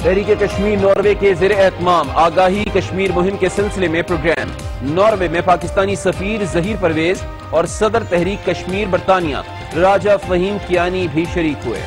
तहरीक Kashmir, Norway के जेर एहतमाम। आगाही कश्मीर मुहिम के सिलसिले में प्रोग्राम। नॉर्वे में पाकिस्तानी सफीर जहीर परवेज और सदर तहरीक कश्मीर बरतानिया। राजा फहीम कियानी भी शरीक हुए।